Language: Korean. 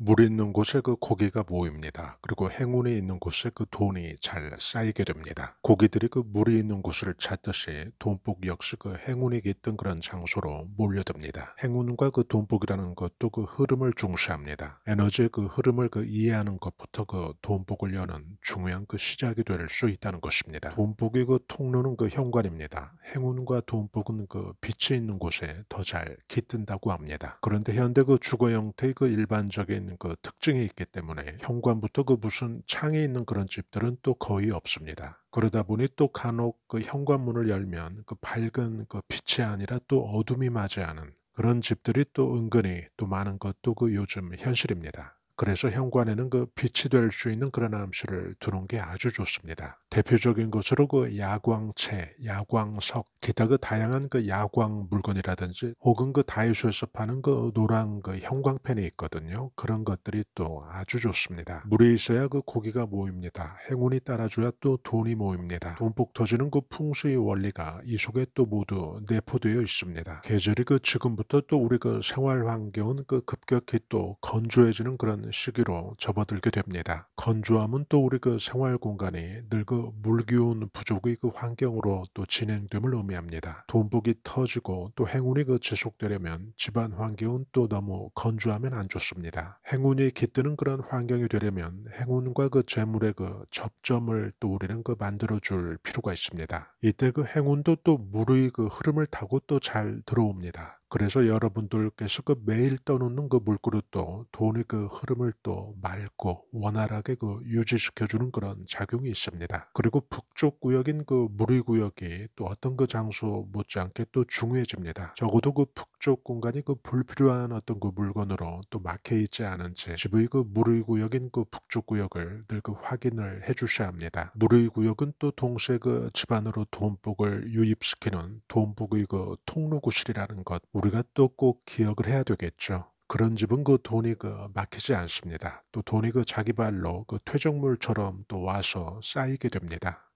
물이 있는 곳에 그 고기가 모입니다. 그리고 행운이 있는 곳에 그 돈이 잘 쌓이게 됩니다. 고기들이 그 물이 있는 곳을 찾듯이 돈복 역시 그 행운이 깃든 그런 장소로 몰려듭니다. 행운과 그 돈복이라는 것도 그 흐름을 중시합니다. 에너지의 그 흐름을 그 이해하는 것부터 그 돈복을 여는 중요한 그 시작이 될 수 있다는 것입니다. 돈복의 그 통로는 그 현관입니다. 행운과 돈복은 그 빛이 있는 곳에 더 잘 깃든다고 합니다. 그런데 현대 그 주거 형태의 그 일반적인 그 특징이 있기 때문에 현관부터 그 무슨 창이 있는 그런 집들은 또 거의 없습니다. 그러다 보니 또 간혹 그 현관문을 열면 그 밝은 그 빛이 아니라 또 어둠이 맞이하는 그런 집들이 또 은근히 또 많은 것도 그 요즘 현실입니다. 그래서 현관에는 그 빛이 될 수 있는 그런 암시를 두는 게 아주 좋습니다. 대표적인 것으로 그 야광채, 야광석, 기타 그 다양한 그 야광 물건이라든지 혹은 그 다이소에서 파는 그 노란 그 형광펜이 있거든요. 그런 것들이 또 아주 좋습니다. 물이 있어야 그 고기가 모입니다. 행운이 따라줘야 또 돈이 모입니다. 돈복 터지는 그 풍수의 원리가 이 속에 또 모두 내포되어 있습니다. 계절이 그 지금부터 또 우리 그 생활 환경은 그 급격히 또 건조해지는 그런 시기로 접어들게 됩니다. 건조함은 또 우리 그 생활 공간이 늘 그 물기운 부족의 그 환경으로 또 진행됨을 의미합니다. 돈복이 터지고 또 행운이 그 지속되려면 집안 환경은 또 너무 건조하면 안 좋습니다. 행운이 깃드는 그런 환경이 되려면 행운과 그 재물의 그 접점을 또 우리는 그 만들어 줄 필요가 있습니다. 이때 그 행운도 또 물의 그 흐름을 타고 또 잘 들어옵니다. 그래서 여러분들께서 그 매일 떠놓는 그 물그릇도 돈의 그 흐름을 또 맑고 원활하게 그 유지시켜주는 그런 작용이 있습니다. 그리고 북쪽 구역인 그 무리 구역이 또 어떤 그 장소 못지않게 또 중요해집니다. 적어도 그 북쪽 공간이 그 불필요한 어떤 그 물건으로 또 막혀 있지 않은지 집의 그 무리 구역인 그 북쪽 구역을 늘 그 확인을 해 주셔야 합니다. 무리 구역은 또 동시에 그 집안으로 돈복을 유입시키는 돈복의 그 통로 구실이라는 것 우리가 또 꼭 기억을 해야 되겠죠. 그런 집은 그 돈이 그 막히지 않습니다. 또 돈이 그 자기 발로 그 퇴적물처럼 또 와서 쌓이게 됩니다.